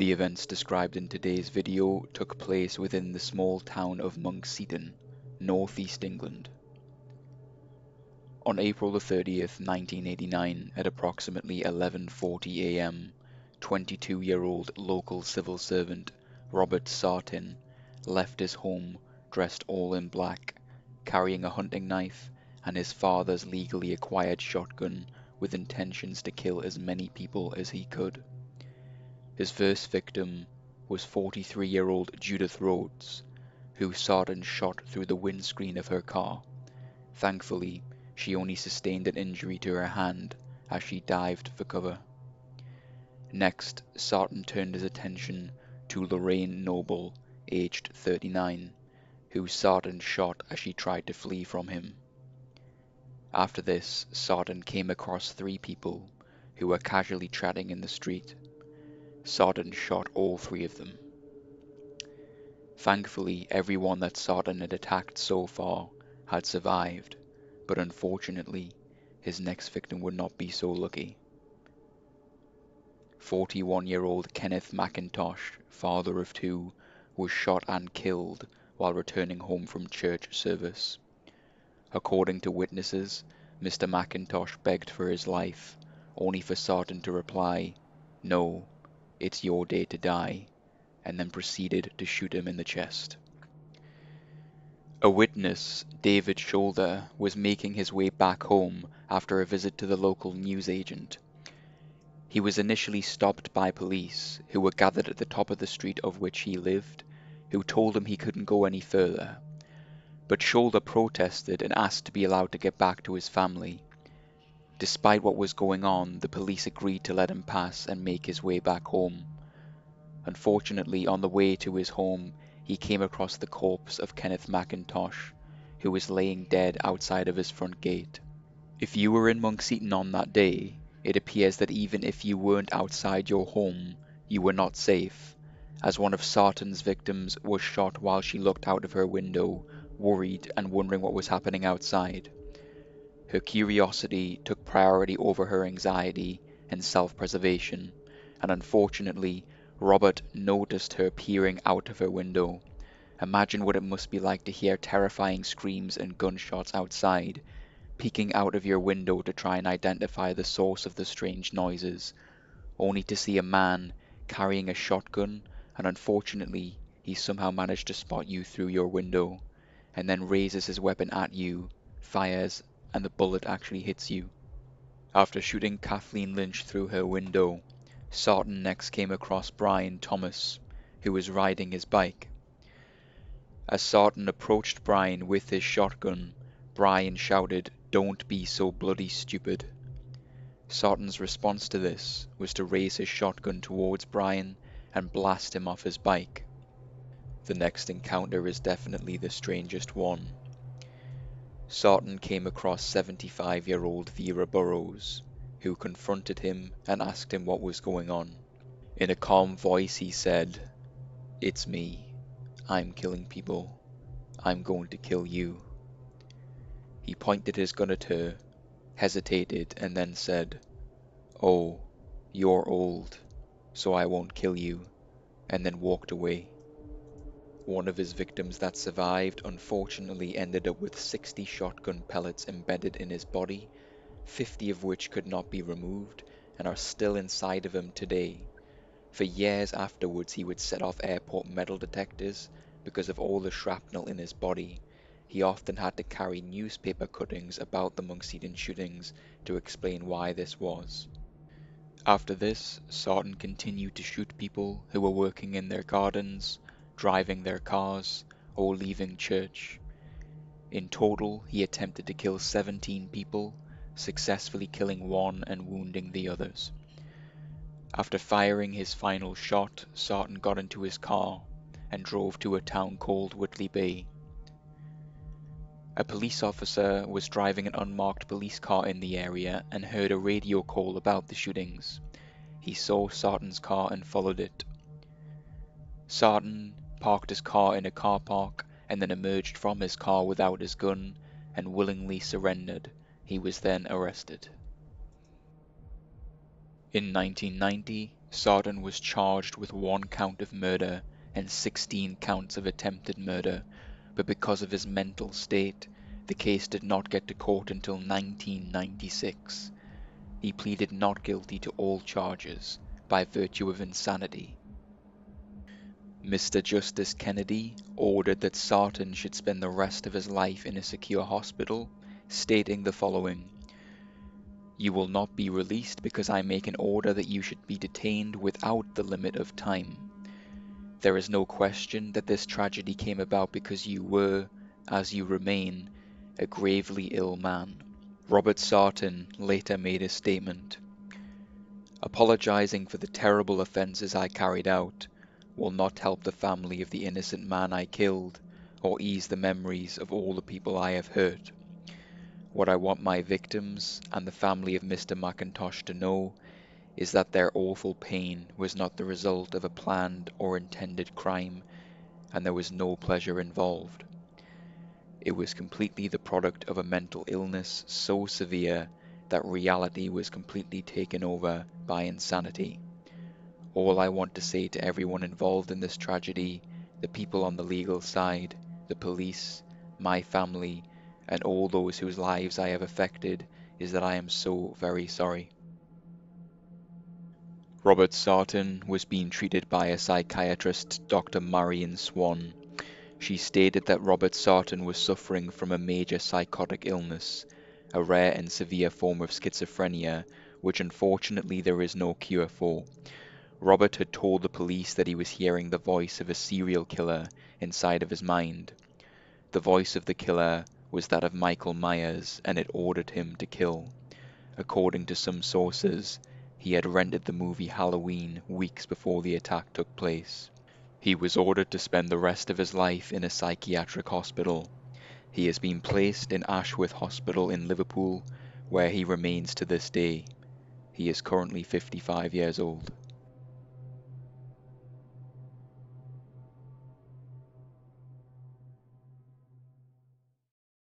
The events described in today's video took place within the small town of Monkseaton, northeast England. On April 30th, 1989, at approximately 11:40 a.m., 22-year-old local civil servant Robert Sartin left his home dressed all in black, carrying a hunting knife and his father's legally acquired shotgun with intentions to kill as many people as he could. His first victim was 43-year-old Judith Rhodes, who Sartin shot through the windscreen of her car. Thankfully, she only sustained an injury to her hand as she dived for cover. Next, Sartin turned his attention to Lorraine Noble, aged 39, who Sartin shot as she tried to flee from him. After this, Sartin came across three people who were casually chatting in the street. Sartin shot all three of them. Thankfully, everyone that Sartin had attacked so far had survived, but unfortunately, his next victim would not be so lucky. 41 year old Kenneth McIntosh, father of two, was shot and killed while returning home from church service. According to witnesses, Mr. McIntosh begged for his life, only for Sartin to reply, No, it's your day to die, and then proceeded to shoot him in the chest. A witness, David Shoulder, was making his way back home after a visit to the local newsagent. He was initially stopped by police, who were gathered at the top of the street of which he lived, who told him he couldn't go any further. But Shoulder protested and asked to be allowed to get back to his family. Despite what was going on, the police agreed to let him pass and make his way back home. Unfortunately, on the way to his home, he came across the corpse of Kenneth McIntosh, who was laying dead outside of his front gate. If you were in Monkseaton on that day, it appears that even if you weren't outside your home, you were not safe, as one of Sartin's victims was shot while she looked out of her window, worried and wondering what was happening outside. Her curiosity took priority over her anxiety and self-preservation, and unfortunately, Robert noticed her peering out of her window. Imagine what it must be like to hear terrifying screams and gunshots outside, peeking out of your window to try and identify the source of the strange noises, only to see a man carrying a shotgun, and unfortunately, he somehow managed to spot you through your window, and then raises his weapon at you, fires, and the bullet actually hits you. After shooting Kathleen Lynch through her window, Sartin next came across Brian Thomas, who was riding his bike. As Sartin approached Brian with his shotgun, Brian shouted, Don't be so bloody stupid. Sartin's response to this was to raise his shotgun towards Brian and blast him off his bike. The next encounter is definitely the strangest one. Sartin came across 75 year old Vera Burrows, who confronted him and asked him what was going on. In a calm voice, he said, It's me. I'm killing people. I'm going to kill you. He pointed his gun at her, hesitated, and then said, Oh, you're old, so I won't kill you, and then walked away. One of his victims that survived unfortunately ended up with 60 shotgun pellets embedded in his body, 50 of which could not be removed and are still inside of him today. For years afterwards he would set off airport metal detectors because of all the shrapnel in his body. He often had to carry newspaper cuttings about the Monkseaton shootings to explain why this was. After this, Sartin continued to shoot people who were working in their gardens, driving their cars, or leaving church. In total, he attempted to kill 17 people, successfully killing one and wounding the others. After firing his final shot, Sartin got into his car and drove to a town called Whitley Bay. A police officer was driving an unmarked police car in the area and heard a radio call about the shootings. He saw Sartin's car and followed it. Sartin parked his car in a car park, and then emerged from his car without his gun and willingly surrendered. He was then arrested. In 1990, Sartin was charged with one count of murder and 16 counts of attempted murder, but because of his mental state, the case did not get to court until 1996. He pleaded not guilty to all charges by virtue of insanity. Mr. Justice Kennedy ordered that Sartin should spend the rest of his life in a secure hospital, stating the following You will not be released because I make an order that you should be detained without the limit of time. There is no question that this tragedy came about because you were, as you remain, a gravely ill man. Robert Sartin later made a statement Apologizing for the terrible offenses I carried out will not help the family of the innocent man I killed or ease the memories of all the people I have hurt. What I want my victims and the family of Mr. McIntosh to know is that their awful pain was not the result of a planned or intended crime and there was no pleasure involved. It was completely the product of a mental illness so severe that reality was completely taken over by insanity. All I want to say to everyone involved in this tragedy, the people on the legal side, the police, my family, and all those whose lives I have affected, is that I am so very sorry. Robert Sartin was being treated by a psychiatrist, Dr. Marion Swan. She stated that Robert Sartin was suffering from a major psychotic illness, a rare and severe form of schizophrenia, which unfortunately there is no cure for. Robert had told the police that he was hearing the voice of a serial killer inside of his mind. The voice of the killer was that of Michael Myers, and it ordered him to kill. According to some sources, he had rented the movie Halloween weeks before the attack took place. He was ordered to spend the rest of his life in a psychiatric hospital. He has been placed in Ashworth Hospital in Liverpool, where he remains to this day. He is currently 55 years old.